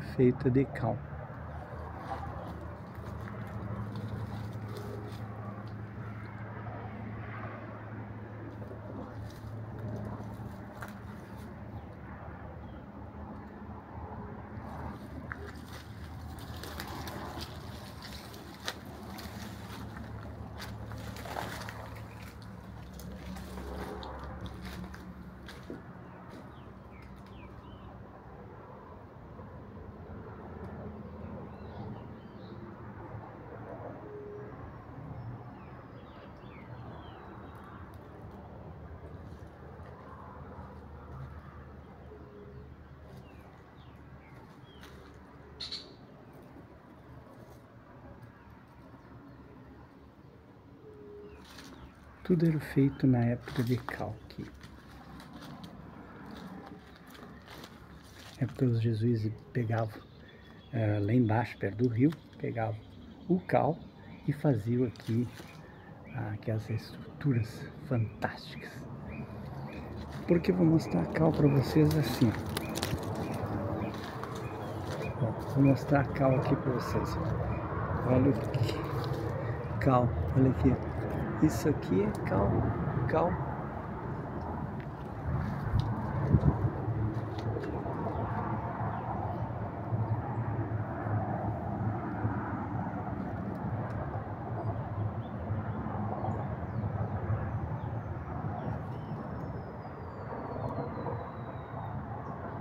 feito de cal. Tudo era feito na época de calque. época os jesuítas pegavam uh, lá embaixo, perto do rio, pegavam o cal e faziam aqui uh, aquelas estruturas fantásticas. Porque vou mostrar a cal para vocês assim. Ó, vou mostrar a cal aqui para vocês. Olha aqui. Cal, olha aqui. Isso aqui é cal, cal.